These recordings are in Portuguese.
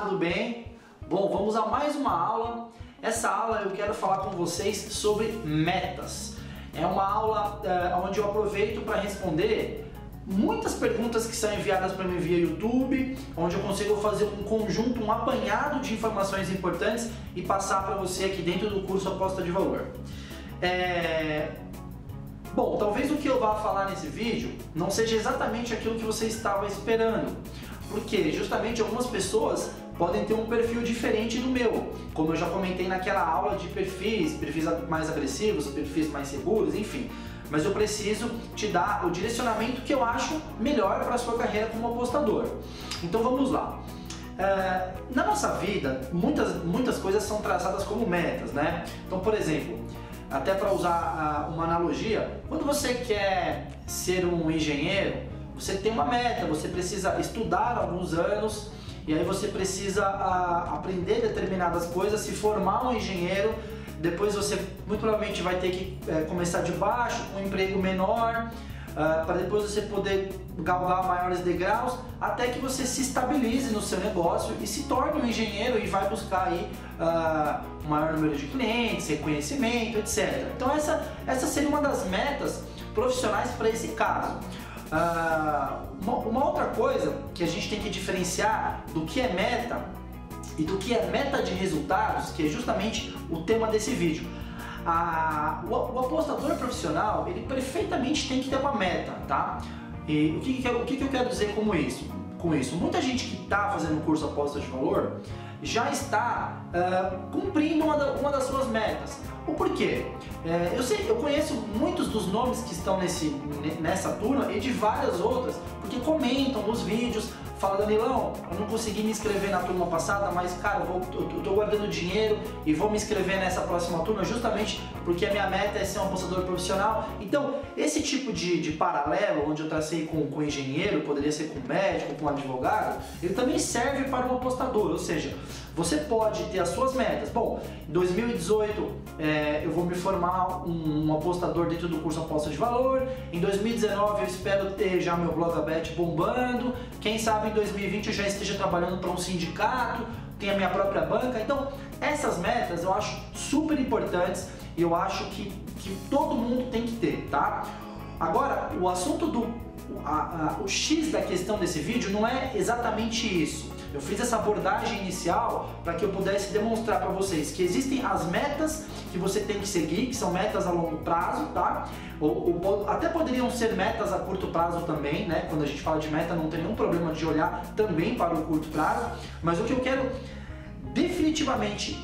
tudo bem? Bom, vamos a mais uma aula. Essa aula eu quero falar com vocês sobre metas. É uma aula é, onde eu aproveito para responder muitas perguntas que são enviadas para mim via YouTube, onde eu consigo fazer um conjunto, um apanhado de informações importantes e passar para você aqui dentro do curso Aposta de Valor. É... Bom, talvez o que eu vá falar nesse vídeo não seja exatamente aquilo que você estava esperando, porque justamente algumas pessoas podem ter um perfil diferente do meu, como eu já comentei naquela aula de perfis, perfis mais agressivos, perfis mais seguros, enfim mas eu preciso te dar o direcionamento que eu acho melhor para a sua carreira como apostador. Então vamos lá. É, na nossa vida, muitas, muitas coisas são traçadas como metas, né? Então, por exemplo, até para usar uma analogia, quando você quer ser um engenheiro, você tem uma meta, você precisa estudar alguns anos e aí você precisa aprender determinadas coisas, se formar um engenheiro depois você muito provavelmente vai ter que é, começar de baixo, com um emprego menor, uh, para depois você poder galgar maiores degraus, até que você se estabilize no seu negócio e se torne um engenheiro e vai buscar aí uh, um maior número de clientes, reconhecimento, etc. Então essa, essa seria uma das metas profissionais para esse caso. Uh, uma, uma outra coisa que a gente tem que diferenciar do que é meta e do que é meta de resultados, que é justamente o tema desse vídeo. A, o, o, apostador profissional, ele perfeitamente tem que ter uma meta, tá? E o que, o que, eu quero dizer com isso? Com isso, muita gente que está fazendo curso aposta de valor já está uh, cumprindo uma, da, uma das suas metas. O porquê? É, eu, sei, eu conheço muitos dos nomes que estão nesse, nessa turma e de várias outras, porque comentam nos vídeos, fala Danilão, eu não consegui me inscrever na turma passada, mas cara, eu, vou, eu tô guardando dinheiro e vou me inscrever nessa próxima turma justamente porque a minha meta é ser um apostador profissional. Então, esse tipo de, de paralelo, onde eu tracei com, com engenheiro, poderia ser com médico, com advogado, ele também serve para um apostador, ou seja, você pode ter as suas metas. Bom, em 2018 é, eu vou me formar um, um, apostador dentro do curso Aposta de Valor. Em 2019 eu espero ter já meu blog aberto bombando. Quem sabe em 2020 eu já esteja trabalhando para um sindicato, tenha minha própria banca. Então, essas metas eu acho super importantes e eu acho que, que todo mundo tem que ter, tá? Agora, o assunto do a, a, o X da questão desse vídeo não é exatamente isso. Eu fiz essa abordagem inicial para que eu pudesse demonstrar para vocês que existem as metas que você tem que seguir, que são metas a longo prazo, tá? Ou, ou, até poderiam ser metas a curto prazo também, né? Quando a gente fala de meta, não tem nenhum problema de olhar também para o curto prazo, mas o que eu quero definitivamente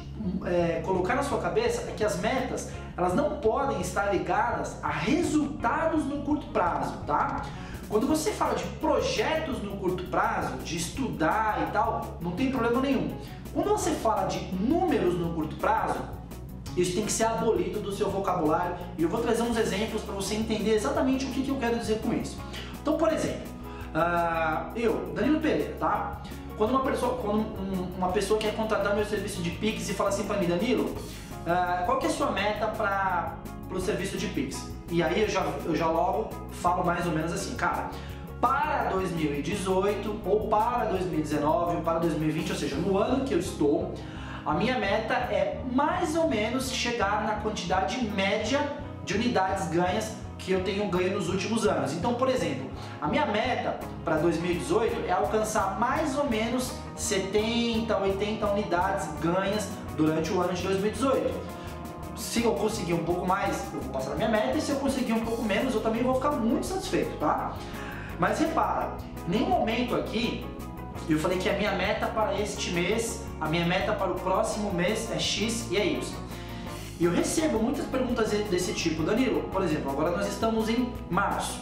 é, colocar na sua cabeça é que as metas elas não podem estar ligadas a resultados no curto prazo, tá? Quando você fala de projetos no curto prazo, de estudar e tal, não tem problema nenhum. Quando você fala de números no curto prazo, isso tem que ser abolido do seu vocabulário e eu vou trazer uns exemplos para você entender exatamente o que, que, eu quero dizer com isso. Então, por exemplo, uh, eu, Danilo Pereira, tá? Quando uma pessoa, quando uma pessoa quer contratar meu serviço de Pix e fala assim para mim, Danilo, uh, qual que é a sua meta para o serviço de Pix? E aí eu já, eu já logo falo mais ou menos assim, cara, para 2018 ou para 2019 ou para 2020, ou seja, no ano que eu estou, a minha meta é mais ou menos chegar na quantidade média de unidades ganhas que eu tenho ganho nos últimos anos. Então, por exemplo, a minha meta para 2018 é alcançar mais ou menos 70, 80 unidades ganhas durante o ano de 2018 se eu conseguir um pouco mais, eu vou passar na minha meta, e se eu conseguir um pouco menos, eu também vou ficar muito satisfeito, tá? Mas repara, nenhum momento aqui eu falei que a minha meta para este mês, a minha meta para o próximo mês é X e é Y. E eu recebo muitas perguntas desse tipo, Danilo, por exemplo, agora nós estamos em março.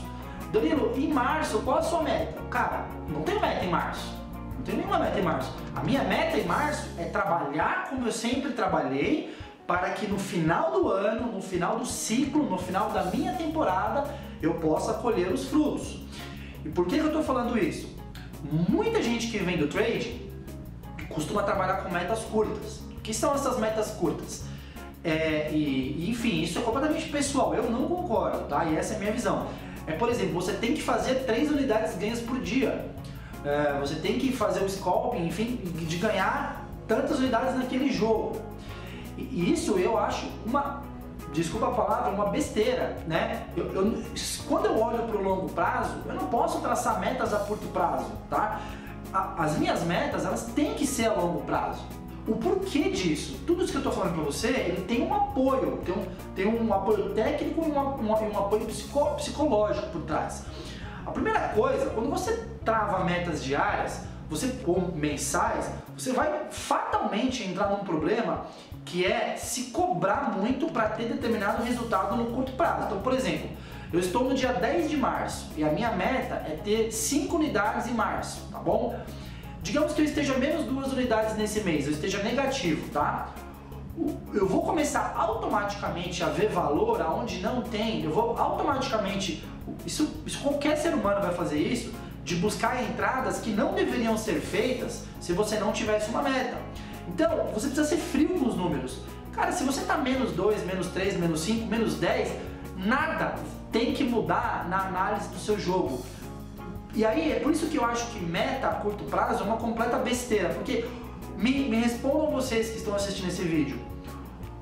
Danilo, em março, qual a sua meta? Cara, não tenho meta em março. Não tenho nenhuma meta em março. A minha meta em março é trabalhar como eu sempre trabalhei, para que no final do ano, no final do ciclo, no final da minha temporada, eu possa colher os frutos. E por que, que eu estou falando isso? Muita gente que vem do trade costuma trabalhar com metas curtas. O que são essas metas curtas? É, e, enfim, isso é completamente pessoal, eu não concordo, tá? E essa é a minha visão. É, por exemplo, você tem que fazer três unidades ganhas por dia. é, você tem que fazer o scalping, enfim, de ganhar tantas unidades naquele jogo. E isso eu acho uma, desculpa a palavra, uma besteira, né? Eu, eu, quando eu olho para o longo prazo, eu não posso traçar metas a curto prazo, tá? as minhas metas, elas têm que ser a longo prazo. O porquê disso? Tudo isso que eu estou falando para você, ele tem um apoio, tem um, tem um apoio técnico e um, um, um apoio psico, psicológico por trás. A primeira coisa, quando você trava metas diárias, você ou mensais, você vai fatalmente entrar num problema que é se cobrar muito para ter determinado resultado no curto prazo. Então, por exemplo, eu estou no dia 10 de março e a minha meta é ter 5 unidades em março, tá bom? Digamos que eu esteja menos duas unidades nesse mês, eu esteja negativo, tá? Eu vou começar automaticamente a ver valor aonde não tem, eu vou automaticamente, isso, isso qualquer ser humano vai fazer isso, de buscar entradas que não deveriam ser feitas se você não tivesse uma meta. Então, você precisa ser frio com os números. Cara, se você está menos 2, menos 3, menos 5, menos 10, nada tem que mudar na análise do seu jogo. E aí, é por isso que eu acho que meta a curto prazo é uma completa besteira, porque me, me respondam vocês que estão assistindo esse vídeo.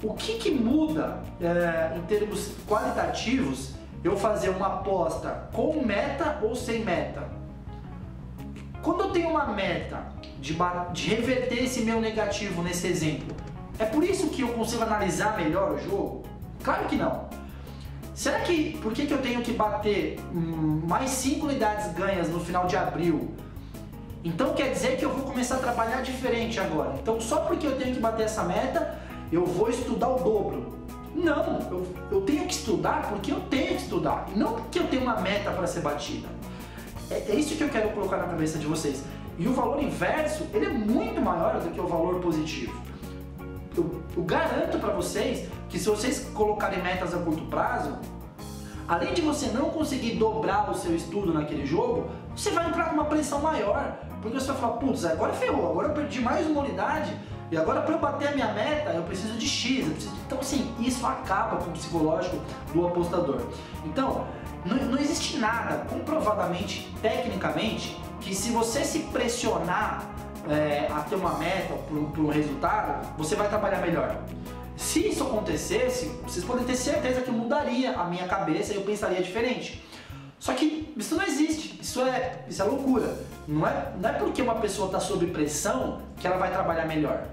O que, que muda é, em termos qualitativos eu fazer uma aposta com meta ou sem meta? Quando eu tenho uma meta de, de reverter esse meu negativo nesse exemplo, é por isso que eu consigo analisar melhor o jogo? Claro que não. Será que por que, que eu tenho que bater hum, mais 5 unidades ganhas no final de abril? Então quer dizer que eu vou começar a trabalhar diferente agora. Então só porque eu tenho que bater essa meta, eu vou estudar o dobro. Não, eu, eu tenho que estudar porque eu tenho que estudar, e não porque eu tenho uma meta para ser batida. É, é isso que eu quero colocar na cabeça de vocês. E o valor inverso, ele é muito maior do que o valor positivo. Eu, eu garanto para vocês que se vocês colocarem metas a curto prazo, além de você não conseguir dobrar o seu estudo naquele jogo, você vai entrar com uma pressão maior, porque você vai falar, putz, agora ferrou, agora eu perdi mais uma unidade, e agora para eu bater a minha meta, eu preciso de X. Preciso... Então, assim, isso acaba com o psicológico do apostador. Então, não, não existe nada comprovadamente, tecnicamente, que se você se pressionar é, a ter uma meta para um resultado, você vai trabalhar melhor. Se isso acontecesse, vocês podem ter certeza que mudaria a minha cabeça e eu pensaria diferente. Só que isso não existe, isso é, isso é loucura. Não é, não é porque uma pessoa está sob pressão que ela vai trabalhar melhor.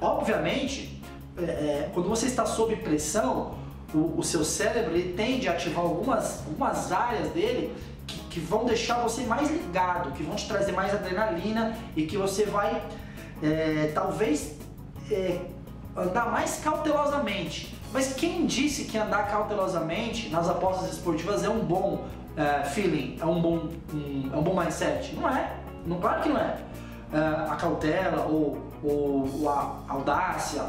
Obviamente, é, quando você está sob pressão, o, o, seu cérebro ele tende a ativar algumas, algumas áreas dele que, que vão deixar você mais ligado, que vão te trazer mais adrenalina e que você vai é, talvez é, andar mais cautelosamente. Mas quem disse que andar cautelosamente nas apostas esportivas é um bom uh, feeling, é um bom, um, é um bom mindset? Não é. Não, claro que não é. Uh, a cautela ou, ou, a audácia,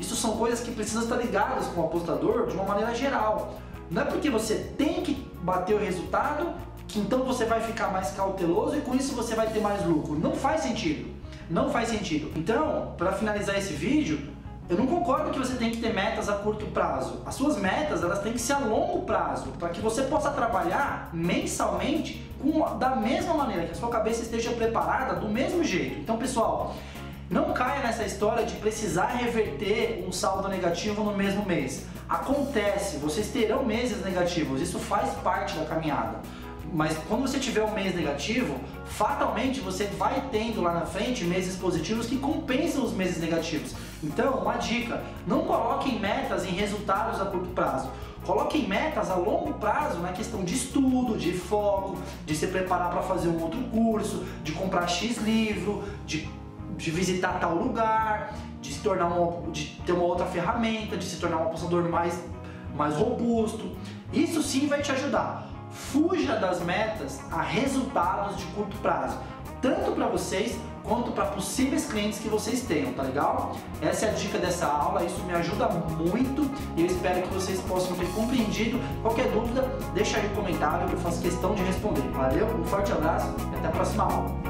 isso são coisas que precisam estar ligadas com o apostador de uma maneira geral. Não é porque você tem que bater o resultado que então você vai ficar mais cauteloso e com isso você vai ter mais lucro. Não faz sentido. Não faz sentido. Então, para finalizar esse vídeo, eu não concordo que você tem que ter metas a curto prazo. As suas metas elas têm que ser a longo prazo, para que você possa trabalhar mensalmente com, da mesma maneira, que a sua cabeça esteja preparada do mesmo jeito. Então, pessoal, não caia nessa história de precisar reverter um saldo negativo no mesmo mês. Acontece, vocês terão meses negativos, isso faz parte da caminhada. Mas quando você tiver um mês negativo, fatalmente você vai tendo lá na frente meses positivos que compensam os meses negativos. Então, uma dica: não coloquem metas em resultados a curto prazo. Coloquem metas a longo prazo na questão de estudo, de foco, de se preparar para fazer um outro curso, de comprar X livro, de, de visitar tal lugar, de se tornar um, de ter uma outra ferramenta, de se tornar um apostador mais, mais robusto. Isso sim vai te ajudar. Fuja das metas a resultados de curto prazo, tanto para vocês quanto para possíveis clientes que vocês tenham, tá legal? Essa é a dica dessa aula, isso me ajuda muito e eu espero que vocês possam ter compreendido. Qualquer dúvida, deixa aí no comentário que eu faço questão de responder. Valeu, um forte abraço e até a próxima aula.